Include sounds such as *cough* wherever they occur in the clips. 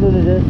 nereden döneceğiz?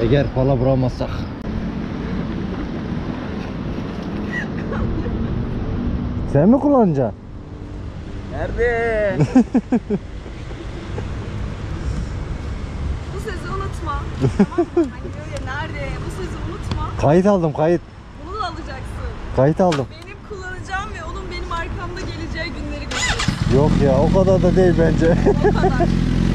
Eğer pala bulamazsak. Sen mi kullanacaksın? Nerede? *laughs* Bu sözü unutma. *laughs* tamam mı? Hani diyor ya nerede? Bu sözü unutma. Kayıt aldım kayıt. Bunu da alacaksın. Kayıt aldım. Benim kullanacağım ve onun benim arkamda geleceği günleri göreceksin. Yok ya o kadar da değil bence. O kadar. *laughs*